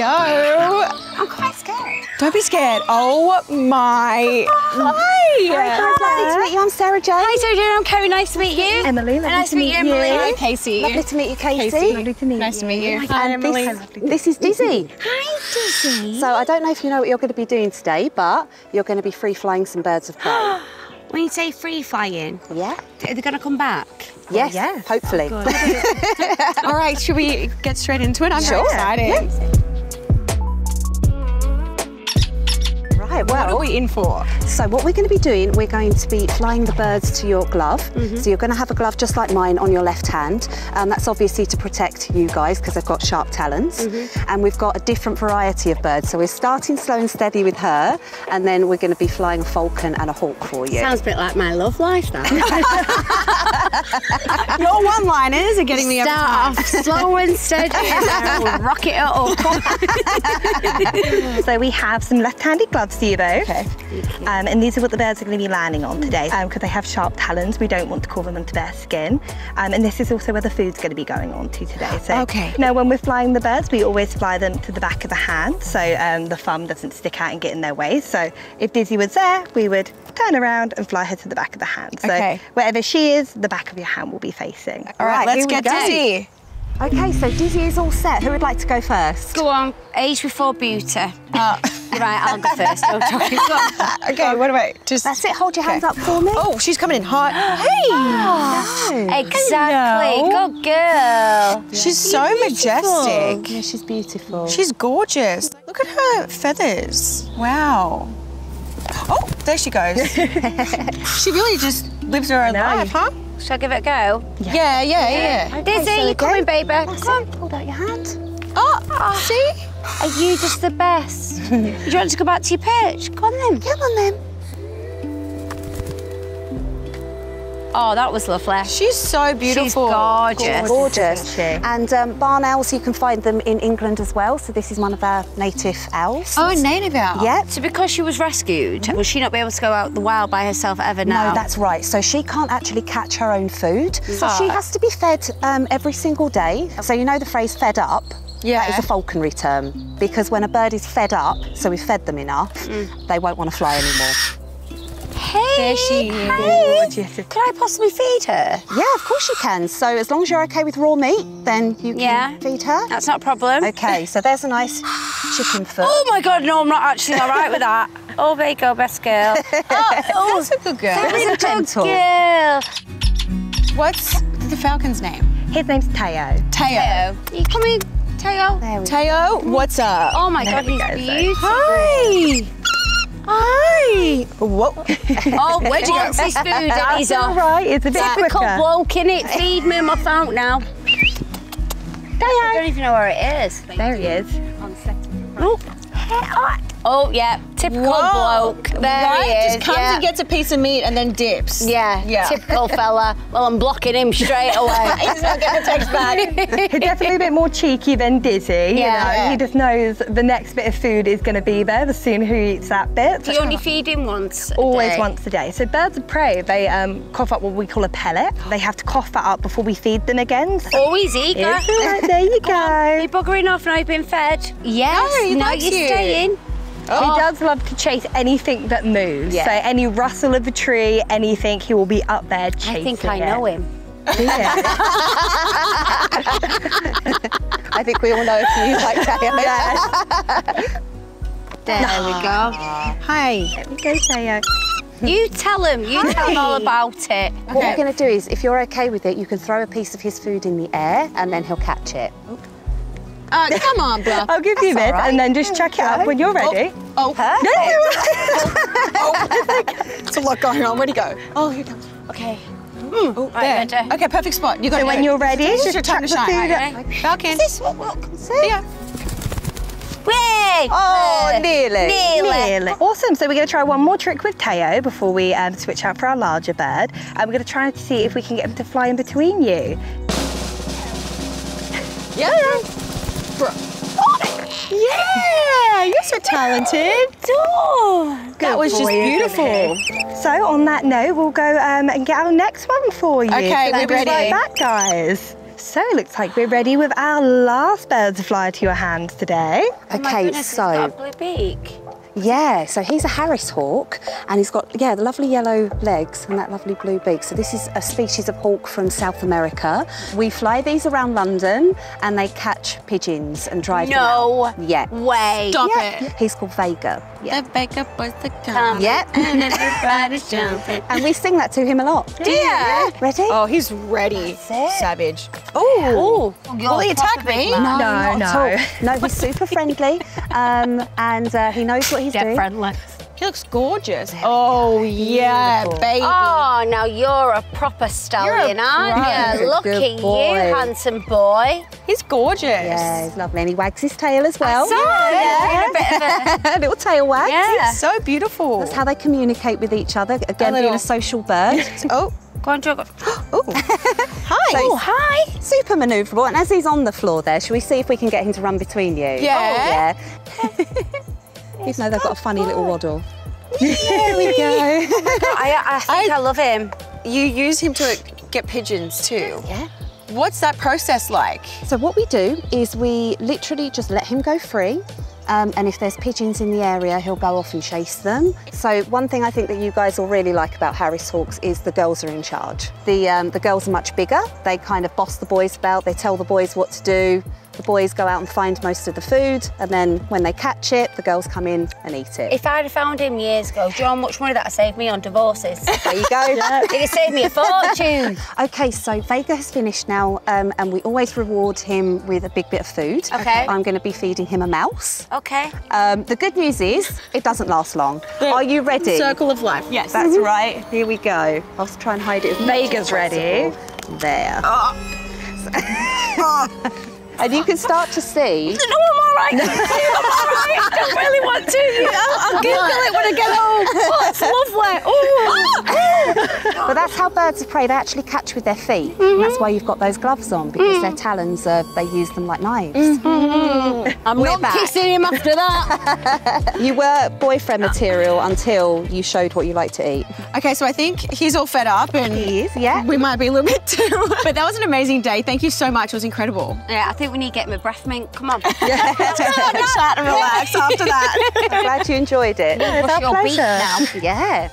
go. I'm quite scared. Don't be scared. Oh my. Hi. Hi. Lovely to meet you. I'm Sarah Jane. Hi, Sarah Jane. I'm Kerry. Nice to meet you. Emily, lovely nice to meet you. Emily. Hi, Casey. Lovely to meet you, Casey. Casey. Lovely to meet Nice you. to meet you. Hi, Emily. This, is Dizzy. Hi, Dizzy. So I don't know if you know what you're going to be doing today, but you're going to be free flying some birds of prey. when you say free flying, yeah? are they going to come back? Yes. yes. Hopefully. Oh, All right, should we get straight into it? I'm so Sure. excited. Right. What are we in for? so what we're going to be doing, we're going to be flying the birds to your glove. Mm-hmm. So you're going to have a glove just like mine on your left hand. And that's obviously to protect you guys because they've got sharp talons. Mm-hmm. And we've got a different variety of birds. So we're starting slow and steady with her, and then we're going to be flying a falcon and a hawk for you. Sounds a bit like my love life, that. Your one-liners are getting me every Start time. slow and steady, and we'll rock it up. So we have some left-handed gloves for you both. Okay. Um, and these are what the birds are going to be landing on today because they have sharp talons. We don't want to call them onto their skin. Um, and this is also where the food's going to be going on to today. So Okay. now when we're flying the birds, we always fly them to the back of the hand so um, the thumb doesn't stick out and get in their way. So if Dizzy was there, we would turn around and fly her to the back of the hand. So Okay. wherever she is, the back of your hand will be facing. All right, Right, let's get dizzy. Okay, so Dizzy is all set. Who would like to go first? Go on, age before beauty. Oh. right, I'll go first. Talk. Go. Okay, what I just? That's it. Hold your hands up for me. Oh, she's coming in hot. Hey, Exactly. Hello. Good girl. she's so majestic. Yeah, she's beautiful. She's gorgeous. Look at her feathers. Wow. Oh, there she goes. she really just lives her own life, huh? Shall I give it a go? Yeah, yeah, yeah. Dizzy, so you again. coming, baby? That's Come on. it. Hold out your hand. Oh, see? Are you just the best? Do you want to go back to your perch? Come on then. Come on then. Oh, that was lovely. She's so beautiful. She's gorgeous. Gorgeous. She? And um, barn owls, you can find them in England as well. So this is one of our native owls. Oh, a native owl. Yeah. So because she was rescued, will she not be able to go out the wild by herself ever now? No, that's right. So she can't actually catch her own food. So she has to be fed um, every single day. So you know the phrase fed up? Yeah. That is a falconry term. Because when a bird is fed up, so we've fed them enough, they won't want to fly anymore. Hey, There she is. hey. Gorgeous. Can I possibly feed her? Yeah, of course you can. So as long as you're okay with raw meat, then you can Yeah. feed her. That's not a problem. Okay, so there's a nice chicken foot. Oh my God, no, I'm not actually all right with that. Oh, there you go, best girl. Oh, oh, That's a good girl. Very good gentle. girl. What's the falcon's name? His name's Teo. Teo. You come in, Teo. There we go. Teo, what's up? Oh my God, he's go, beautiful. Hi. Hi. Whoa. Oh, where'd you get his food? and He's All it's a bit Typical quicker. bloke, innit? Feed me my phone now. I don't even know where it is. There he is. Oh, oh yeah, typical Whoa. bloke. There right? he is. Just comes yeah. and gets a piece of meat and then dips. yeah, Yeah. typical fella. Well, I'm blocking him straight away. He's not getting a text back. He's definitely a bit more cheeky than Dizzy. you Yeah. He just knows the next bit of food is going to be there the sooner he eats that bit. Do you only feed him once? a Always day? once a day. So birds of prey, they um, cough up what we call a pellet. They have to cough that up before we feed them again. So Oh, he's eager. it's there you Go on. Are go. you buggering off now you've been fed? Yes. No, he no, likes you're you. staying. He oh. does love to chase anything that moves. Yeah. So any rustle of a tree, anything, he will be up there chasing I think I it. know him. Yeah. I think we all know if you like Teo. There we go. Hi. There we go, Teo. You tell him. You tell him all about it. What we're going to do is, if you're okay with it, you can throw a piece of his food in the air and then he'll catch it. Uh, come on, Bluff. I'll give you this and then just check it up when you're ready. Oh, Perfect. it's a lot going on. Where'd he go? Oh, here he comes. Okay. Oh, Right, there. ready. Okay, perfect spot. You got So when you're ready, this is just your time to shine. food Right? Falcon. This what welcome. Yeah. Way! Oh, nearly. Nearly. Awesome. So we're going to try one more trick with Teo before we um, switch out for our larger bird. And we're going to try and see if we can get him to fly in between you. Yeah. Bro. Yeah, you're so talented. that was just boy, isn't beautiful. So on that note, we'll go um, and get our next one for you. Okay, So we're just ready. Like that, guys. So it looks like we're ready with our last bird to fly to your hands today. Oh my Okay, goodness, it's so got a blue beak. Yeah, so he's a Harris hawk and he's got, yeah, the lovely yellow legs and that lovely blue beak. So this is a species of hawk from South America. We fly these around London and they catch pigeons and drive No them out. Yeah. way. Stop Yeah. it. He's called Vega. Yeah. The backup was the Um, come. Yeah. And everybody's jumping. And we sing that to him a lot. Yeah. Ready? Oh, he's ready. it. Savage. Oh, Will he attack me? No, No, not no. at all. No, he's super friendly um, and uh, he knows what he's Get doing. friendly. He looks gorgeous. Oh, yeah, baby. Oh, now you're a proper stallion, aren't you? Look Good at boy. you, handsome boy. He's gorgeous. Yeah, he's lovely. And he wags his tail as well. So, yeah. a bit of a, a little tail wag. yeah. So beautiful. That's how they communicate with each other. Again, being little- a social bird. Oh, Go on, Joe. oh. Hi. So- Oh, hi. Super manoeuvrable. And as he's on the floor there, shall we see if we can get him to run between you? Yeah. Oh, yeah. Even though they've got a funny little waddle. There we go. I, I think I, love him. You use him to get pigeons too. yeah. What's that process like? So what we do is we literally just let him go free. Um, and if there's pigeons in the area, he'll go off and chase them. So one thing I think that you guys will really like about Harris Hawks is the girls are in charge. The, um, the girls are much bigger. They kind of boss the boys about. They tell the boys what to do. The boys go out and find most of the food. And then when they catch it, the girls come in and eat it. If I'd have found him years ago, do you know how much money that saved me on divorces? there you go. It'd saved me a fortune. Okay, so Vega has finished now, um, and we always reward him with a big bit of food. Okay. I'm going to be feeding him a mouse. Okay. Um, the good news is it doesn't last long. Are you ready? Circle of life. Yes. That's right. Here we go. I'll try and hide it as much Vega's as ready. possible. There. And you can start to see. No, I'm all right. I'm all right. I don't really want to. I'll Google it when I get home. Oh, it's lovely. Oh. But that's how birds of prey they actually catch with their feet. Mm-hmm. And that's why you've got those gloves on because mm. their talons are they use them like knives. Mm-hmm. I'm We're not back. kissing him after that. You were boyfriend material until you showed what you like to eat. Okay, so I think he's all fed up and He is, yeah. we might be a little bit too. but that was an amazing day. Thank you so much. It was incredible. yeah, I think we need to get him a breath mint. Come on. Yeah. Chat and relax after that. I'm glad you enjoyed it. Brush our your beak pleasure. now. Yeah.